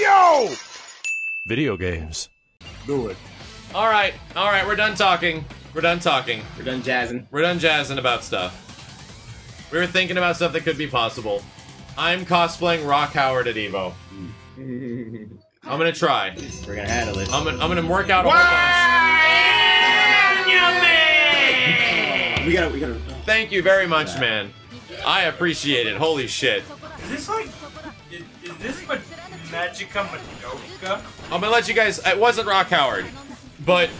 Yo! Video games. Do it. All right, all right, we're done talking. We're done talking. We're done jazzing. We're done jazzing about stuff. We were thinking about stuff that could be possible. I'm cosplaying Rock Howard at Evo. I'm gonna try. We're gonna handle it. I'm gonna, I'm gonna work out a whole bunch. We gotta, we gotta. Uh. Thank you very much, man. I appreciate it. Holy shit. Is this like. Is, is this what Magica Madoka? I'm gonna let you guys. It wasn't Rock Howard, but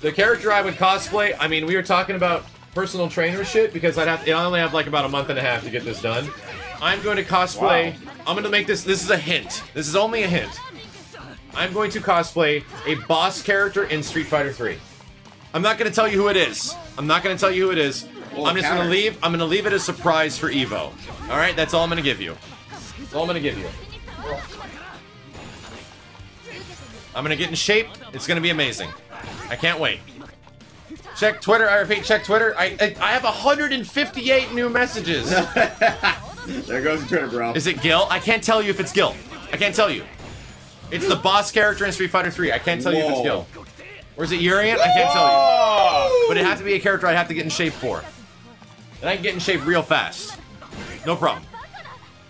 the character I would cosplay. I mean, we were talking about personal trainer shit because I'd have. I only have like about a month and a half to get this done. I'm going to cosplay. I'm going to make this. This is a hint. This is only a hint. I'm going to cosplay a boss character in Street Fighter 3. I'm not going to tell you who it is. I'm not going to tell you who it is. I'm just going to leave. I'm going to leave it a surprise for Evo. All right, that's all I'm going to give you. That's all I'm going to give you. I'm going to get in shape. It's going to be amazing. I can't wait. Check Twitter. I repeat, check Twitter. I I, I have 158 new messages. There goes the Twitter, bro. Is it Gill? I can't tell you if it's Gill. I can't tell you. It's the boss character in Street Fighter 3. I can't tell you if it's Gill. Or is it Urian? I can't tell you. But it has to be a character I have to get in shape for. And I can get in shape real fast. No problem.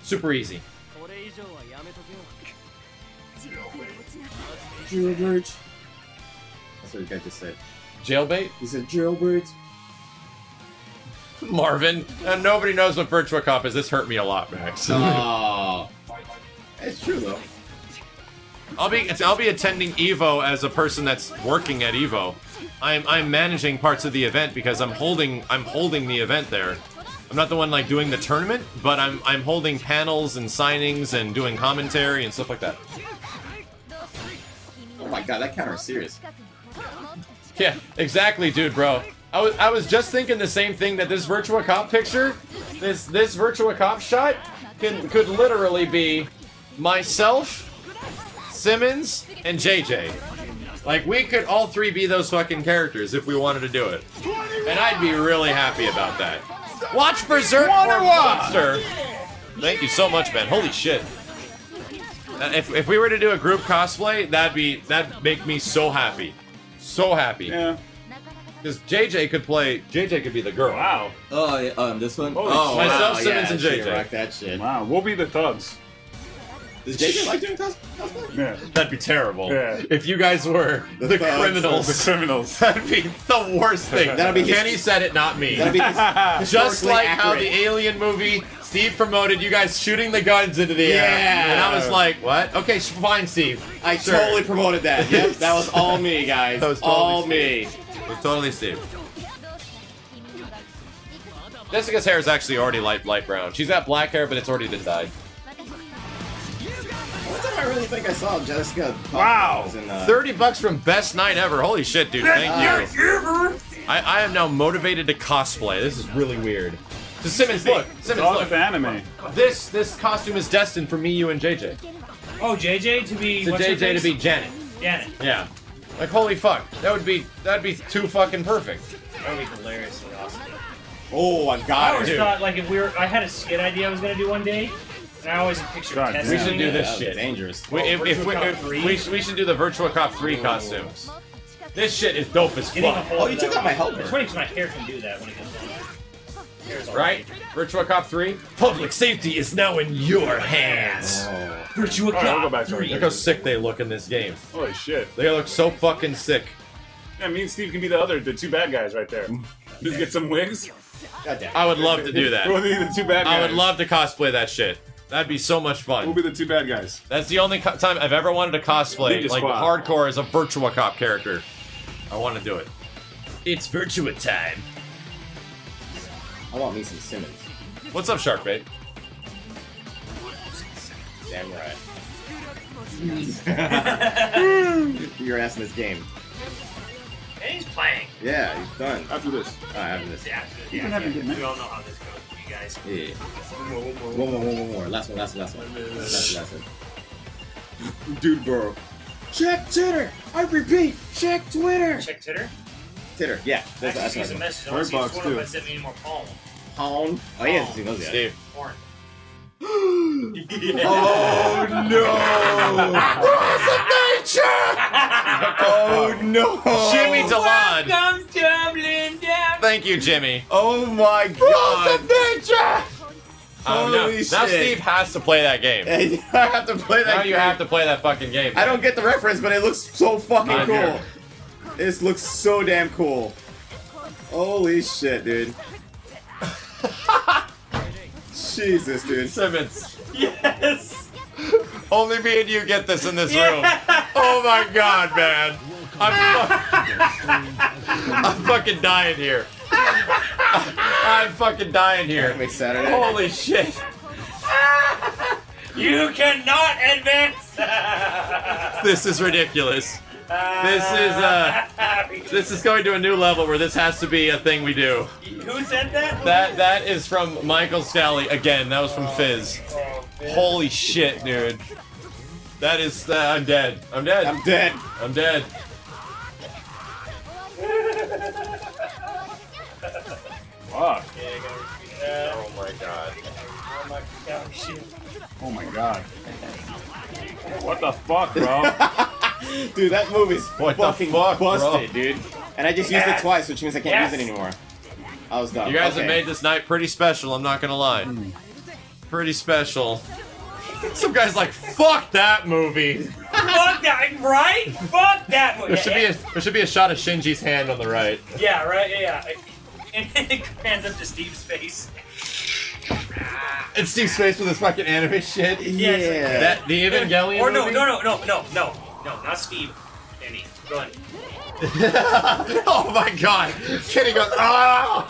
Super easy. Jailbird. That's what the guy just said. Jailbait? He said jailbird. Marvin. And nobody knows what Virtua Cop is. This hurt me a lot, Max. Oh. It's true though. I'll be I'll be attending Evo as a person that's working at Evo. I'm I'm managing parts of the event because I'm holding I'm holding the event there. I'm not the one like doing the tournament, but I'm I'm holding panels and signings and doing commentary and stuff like that. My god, that counter is serious. Yeah, exactly, dude, bro. I was I was just thinking the same thing that this Virtua Cop picture, this this Virtua Cop shot, can could literally be myself, Simmons, and JJ. Like we could all three be those fucking characters if we wanted to do it, and I'd be really happy about that. Watch Berserk Wonder or Woman. Monster. Thank you so much, man. Holy shit. Uh, If, if we were to do a group cosplay, that'd be that'd make me so happy, so happy. Yeah. Because JJ could play. JJ could be the girl. Wow. Oh, yeah, um, this one. Holy oh, shit. Myself, wow, Simmons, yeah, and shit, JJ. Rock that shit. Wow. We'll be the thugs. Does JJ like doing cos- cosplay? Yeah. That'd be terrible. Yeah. If you guys were the, The thugs. The criminals, criminals. that'd be the worst thing. That'd be- Kenny said it, not me. That'd be Just historically like how the Alien movie, Steve promoted you guys shooting the guns into the air, Yeah. and I was like, "What? Okay, fine, Steve. I Sure. totally promoted that. Yep, that was all me, guys. That was totally all Steve. me. It was totally Steve." Jessica's hair is actually already light light brown. She's got black hair, but it's already been dyed. One time I really think I saw Jessica. Wow. In, uh, Thirty bucks from best night ever. Holy shit, dude! Thank you. I, I am now motivated to cosplay. This is really weird. So Simmons, look, Simmons, all look. with anime. This this costume is destined for me, you, and JJ. Oh, JJ to be. To what's JJ to be Janet. Janet. Yeah. Like holy fuck, that would be that'd be too fucking perfect. That would be hilariously awesome. Oh, I I got always it. dude. thought like if we were, I had a skit idea I was gonna do one day, and I always pictured God Tessa damn. We should do this That shit. dangerous. We, if, if, we, Virtua if we, sh- we should do the Virtual Cop 3 costumes. This shit is dope as fuck. Oh, you took out would my be- helper. It's funny because my hair can do that when it gets done. Hair's all Right? Virtua Cop 3? Public safety is now in your hands. Oh. Virtua Alright, I'll go Cop back to it. Look how sick they look in this game. Holy shit. They look so fucking sick. Yeah, me and Steve can be the other, the two bad guys right there. Just get some wigs. God. I would love to do that. We'll that. be the two bad guys. I would love to cosplay that shit. That'd be so much fun. We'll be the two bad guys. That's the only co- time I've ever wanted to cosplay, Ninja like Squad. hardcore as a Virtua Cop character. I want to do it. It's Virtua time. I want me some Simmons. What's up, Sharkbait? Damn right. You're in this game. And he's playing. Yeah, he's done. After this. Alright, after this. Yeah, You yeah, can have yeah. your good We all know how this goes with you guys. Yeah. One more, one more, one more. Last one, last one, last one. Last one, last one. Dude, bro. Check Twitter! I repeat, check Twitter! Check Twitter. Twitter, yeah. I That's, actually that's see some messages. I want to see if Bird Box, Swarm too. sent me any more poem. Pound. Oh, he hasn't seen those yet. Steve. Porn. Oh, no! Oh no! Jimmy Delod. Comes tumbling down. Thank you, Jimmy. Oh my god! Um, now, Holy now shit. Steve has to play that game. I have to play that. Now you game. have to play that fucking game. I don't get the reference, but it looks so fucking Not cool. Here. This looks so damn cool. Holy shit, dude. Jesus, dude. Simmons. Yes. Only me and you get this in this Yeah. room. Oh my god, man. I'm, fu- I'm fucking dying here. I'm fucking dying here. Make Saturday. Holy shit. You cannot advance. This is ridiculous. This is uh this is going to a new level where this has to be a thing we do. Who said that? That that is from Michael Scally again. That was from Fizz. Oh. Holy shit, dude. That is uh, I'm dead. I'm dead. I'm dead. I'm dead. Fuck. I gotta. Oh my god. Oh my god. Oh my god. What the fuck, bro? Dude, that movie's What fucking fuck, bro? busted, dude. And I just used it twice, which means I can't Yes. use it anymore. I was done. You guys okay. have made this night pretty special, I'm not gonna lie. Pretty special. Some guy's like, fuck that movie. Fuck that, right? Fuck that movie. There should be a there should be a shot of Shinji's hand on the right. Yeah, right. Yeah, yeah. And it hands up to Steve's face. It's Steve's face with his fucking anime shit. Yeah. That the Evangelion Or no, movie? no, no, no, no, no, no, not Steve. Danny, run. oh my god! Kitty goes, ah!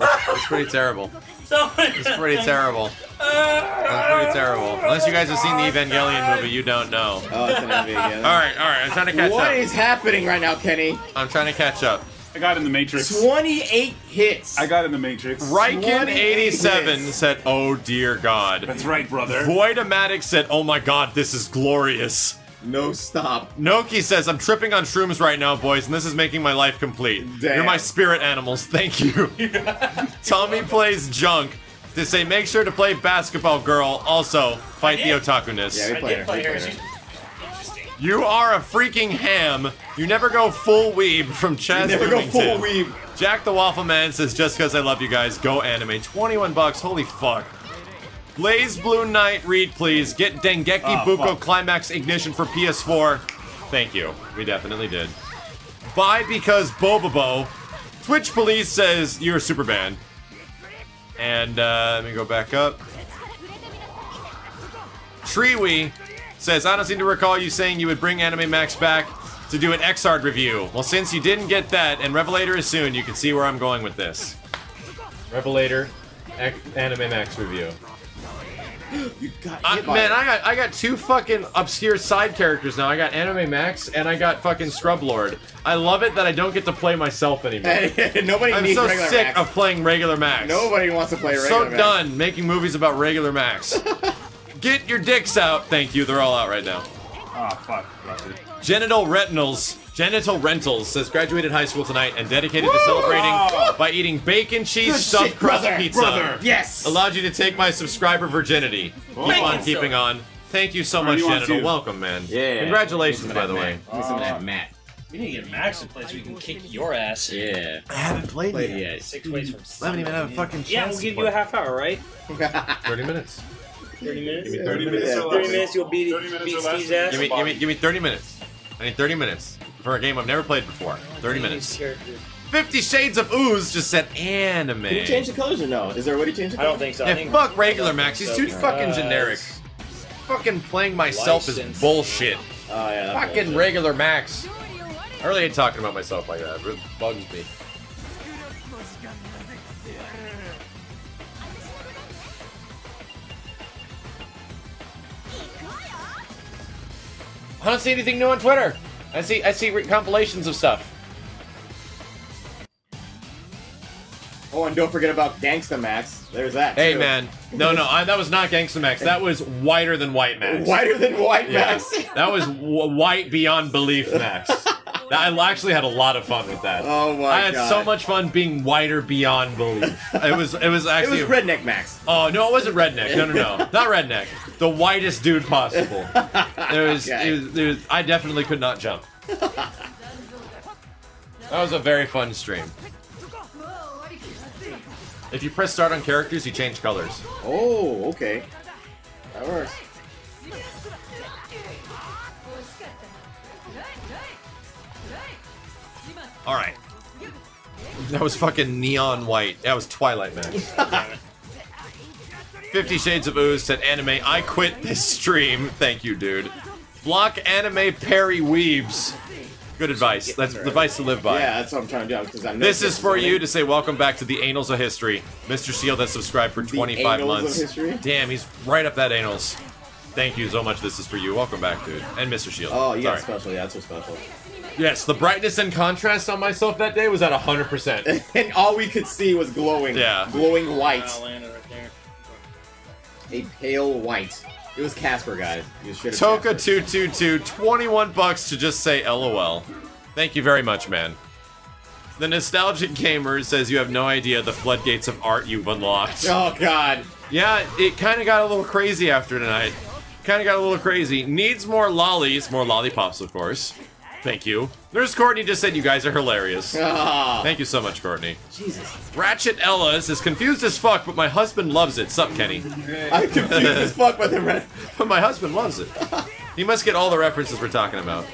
It's pretty terrible. So It's pretty terrible. It's pretty terrible. Unless you guys have seen the Evangelion movie, you don't know. Oh, it's an envy again. Alright, alright, I'm trying to catch What up. What is happening right now, Kenny? I'm trying to catch up. I got in the Matrix. 28 hits. I got in the Matrix. Riken87 said, oh dear god. That's right, brother. Voidomatic said, oh my god, this is glorious. No stop. Noki says, I'm tripping on shrooms right now, boys, and this is making my life complete. Damn. You're my spirit animals, thank you. Tommy plays junk. To say, make sure to play basketball, girl. Also, fight the did. otakuness. Yeah, we I played her. did play We her. You are a freaking ham. You never go full weeb from Chaz Never go full weeb. Jack the Waffle Man says, just because I love you guys, go anime. 21 bucks, holy fuck. Blaze Blue Knight, read please. Get Dengeki Oh, Bunko fuck. Climax Ignition for PS4. Thank you. We definitely did. Buy because Bobobo. Twitch Police says, you're super banned. And uh, let me go back up. Treewee says, I don't seem to recall you saying you would bring Anime Max back to do an Xrd review. Well, since you didn't get that, and Revelator is soon, you can see where I'm going with this. Revelator, X- Anime Max review. You got hit by man, it. I got I got two fucking obscure side characters now. I got Anime Max and I got fucking Scrub Lord. I love it that I don't get to play myself anymore. Nobody I'm needs so regular sick Max. of playing regular Max. Nobody wants to play regular so Max. So done making movies about regular Max. Get your dicks out. Thank you. They're all out right now. Oh, fuck. Genital Retinals. Genital Rentals says graduated high school tonight and dedicated to celebrating by eating bacon cheese Good stuffed shit, crust brother, pizza. brother. Yes. Allowed you to take my subscriber virginity. Oh. Keep Bacon on keeping stuff. on. Thank you so Or much, you Genital. Welcome, man. Yeah. Congratulations, by the way. that, Matt. Give me some of that ah. Matt. We need to get Max in place so we can kick your ass. Yeah. I haven't played Played it yet. Six ways from. I haven't even had a fucking chance. Yeah, we'll give you a half hour, right? 30 minutes. 30 minutes? Give me 30 minutes Yeah. 30 minutes, you'll beat, beat. Steve's ass? Give me, give me, give me 30 minutes. I need 30 minutes for a game I've never played before. 30 minutes. Fifty Shades of Ooze just said anime. Can you change the colors or no? Is there a way to change the I don't think so. Yeah, think fuck regular Max. He's too So, fucking uh, generic. Fucking playing myself is bullshit. Oh yeah. Fucking bullshit. regular Max. I really hate talking about myself like that. It really bugs me. I don't see anything new on Twitter. I see I see re- compilations of stuff. Oh, and don't forget about Gangsta Max. There's that. Hey too. man, no no, I, that was not Gangsta Max. That was whiter than white Max. Whiter than white Yeah. Max. That was w- white beyond belief, Max. I actually had a lot of fun with that. Oh my I had god. so much fun being whiter beyond belief. it was it was It actually was redneck Max. Oh no, it wasn't redneck. No, no, no, not redneck. The whitest dude possible. There was, Okay. it was, there was. I definitely could not jump. That was a very fun stream. If you press start on characters, you change colors. Oh, okay. That works. That was fucking neon white. That was Twilight Max. Fifty Shades of Ooze said anime. I quit this stream. Thank you, dude. Block anime Perry Weebs. Good advice. That's the advice to live by. Yeah, that's what I'm trying to do. Because I know This is for you to say welcome back to the Annals of History. Mr. Shield that subscribed for 25 Annals of months. History? Damn, he's right up that Annals. Thank you so much. This is for you. Welcome back, dude. And Mr. Shield. Oh, you got Sorry. special. Yeah, that's so special. Yes, the brightness and contrast on myself that day was at 100%. and all we could see was glowing. Yeah. Glowing white. I'll land it right. A pale white. It was Casper, guys. You should. Toka222, 21 bucks to just say LOL. Thank you very much, man. The Nostalgic Gamer says you have no idea the floodgates of art you've unlocked. Oh God. Yeah, it kind of got a little crazy after tonight. Kind of got a little crazy. Needs more lollies, more lollipops, of course. Thank you. Nurse Courtney just said you guys are hilarious. Ah. Thank you so much, Courtney. Jesus. Ratchet Ella is confused as fuck, but my husband loves it. Sup, Kenny? I'm confused as fuck with the red. But my husband loves it. He must get all the references we're talking about.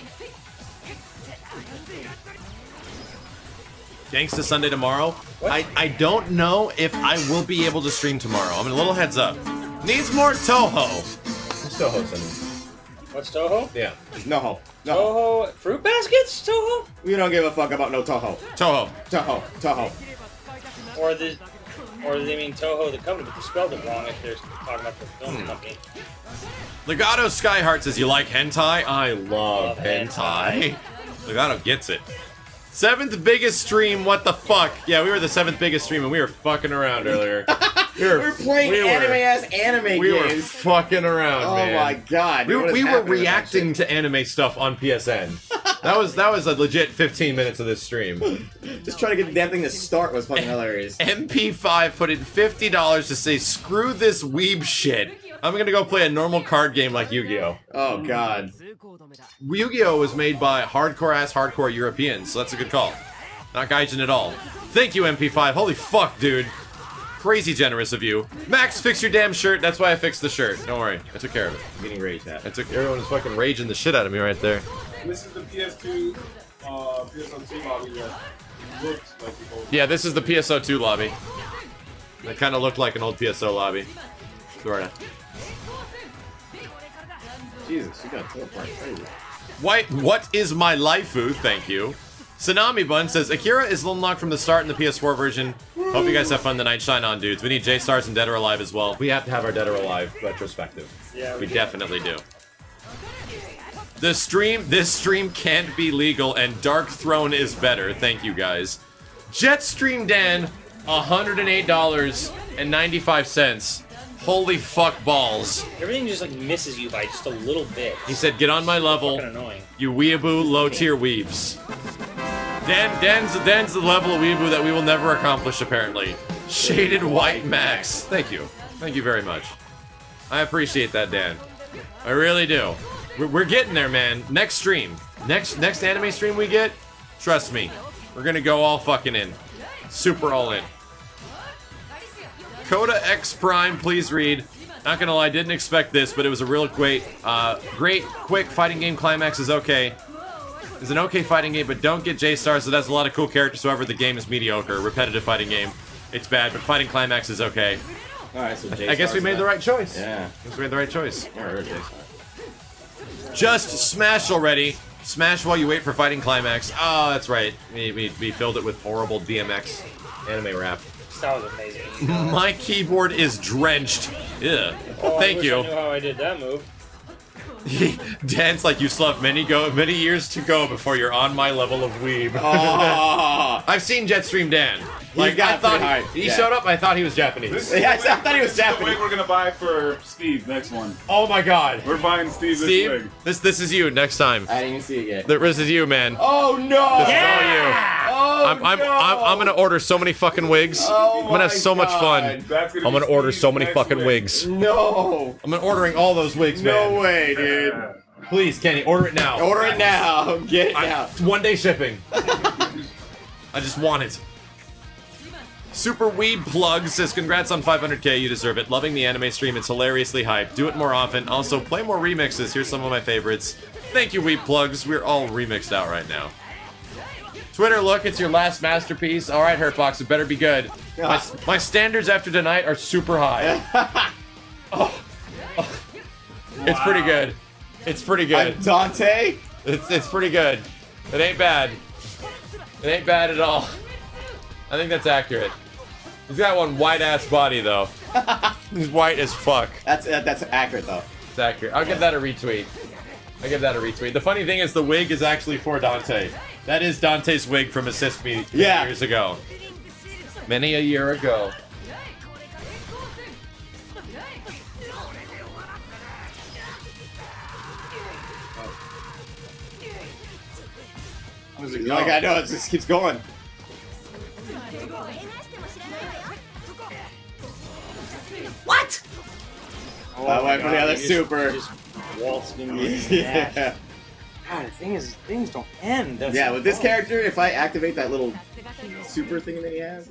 Gangsta Sunday tomorrow. I, I don't know if I will be able to stream tomorrow. I'm a little heads up. Needs more Toho. What's Toho sending? What's Toho? Yeah. No. No. Toho fruit baskets? Toho? We don't give a fuck about no Toho. Toho. Toho. Toho. Or the or they mean Toho the company, but they spelled it wrong if they're talking about the film Hmm. company. Legato Skyheart says you like hentai. I love Love hentai. Legato gets it. Seventh biggest stream. What the fuck? Yeah, we were the seventh biggest stream, and we were fucking around earlier. We were, We're playing we were- anime ass anime We were games. fucking around, oh man. my god. We, we were happening with that reacting to anime stuff on PSN. that was that was a legit 15 minutes of this stream. Just trying to get the damn thing to start was fucking hilarious. MP5 put in fifty dollars to say screw this weeb shit. I'm gonna go play a normal card game like Yu-Gi-Oh. Oh god. Yu-Gi-Oh was made by hardcore ass hardcore Europeans, so that's a good call. Not Gaijin at all. Thank you, MP5. Holy fuck, dude. Crazy generous of you. Max, fix your damn shirt. That's why I fixed the shirt. Don't worry. I took care of it. I'm getting raged at. I took everyone was fucking raging the shit out of me right there. This is the PS2, uh, PS2 lobby that looks like the old. Yeah, this is the PSO2 lobby. It kind of looked like an old PSO lobby. Sorta. Jesus, you got teleport crazy. White, what is my laifu? Thank you. Tsunami Bun says Akira is unlocked from the start in the PS4 version. Hope you guys have fun tonight. Shine on, dudes. We need J Stars and Dead or Alive as well. We have to have our Dead or Alive retrospective. Yeah, We we do. definitely do. The stream, this stream can't be legal, and Dark Throne is better. Thank you guys. Jetstream Dan, $108.95. Holy fuck balls. Everything just like misses you by just a little bit. He said, get on my level. Annoying. You weeaboo low tier weebs. Dan, Dan's, Dan's the level of weeaboo that we will never accomplish, apparently. Shaded White Max. Thank you. Thank you very much. I appreciate that, Dan. I really do. We're, we're getting there, man. Next stream. Next next anime stream we get, trust me, we're gonna go all fucking in. Super all in. Coda X Prime, please read. Not gonna lie, didn't expect this, but it was a real great, uh, great, quick fighting game. Climax is okay. It's an okay fighting game, but don't get J stars. It has a lot of cool characters. However, the game is mediocre. Repetitive fighting game. It's bad, but fighting climax is okay. Alright, so J I guess we made the right choice. Yeah. I guess we made the right choice. Yeah, we're J Star. Just smash already. Smash while you wait for fighting climax. Oh, that's right. We, we, we filled it with horrible DMX anime rap. That was amazing. My keyboard is drenched. Yeah. Oh, I Thank wish you. I knew how I did that move. Dance like you still have many go many years to go before you're on my level of weeb. Oh. I've seen Jetstream Dan. Like got I thought he, he yeah. showed up. I thought he was Japanese. This Yeah, I thought he was this is the Japanese. wig we're gonna buy for Steve next one. Oh my god, We're buying Steve this Steve, wig. this this is you next time. I didn't even see it yet. This is you, man. Oh no! This is all you. Oh I'm, I'm, no! I'm, I'm gonna order so many fucking wigs. Oh I'm gonna have so much fun. Gonna I'm gonna order Steve's so many fucking wig. wigs. No! I'm gonna ordering all those wigs, man. No way, dude. Yeah. Please, Kenny, order it now. Order it now. Get it I- now. one day shipping. I just want it. Super Weeb Plug says, Congrats on 500k, you deserve it. Loving the anime stream, it's hilariously hyped. Do it more often. Also, play more remixes. Here's some of my favorites. Thank you, Weeb Plugs. We're all remixed out right now. Twitter, look, it's your last masterpiece. Alright, Hurtbox, it better be good. My, my standards after tonight are super high. Oh. Oh. It's pretty good. It's pretty good. I'm Dante. It's, it's pretty good. It ain't bad. It ain't bad at all. I think that's accurate. He's got one white ass body though. He's white as fuck. That's uh, that's accurate though. It's accurate. I'll give that a retweet. I'll give that a retweet. The funny thing is the wig is actually for Dante. That is Dante's wig from Assist Me Yeah. years ago. Many a year ago. How's it Like? I know it just keeps going. Oh I my went for the other super. Just waltzed into the yeah. God, the thing is, things don't end. That's Yeah, with this character, if I activate that little super thing that he has,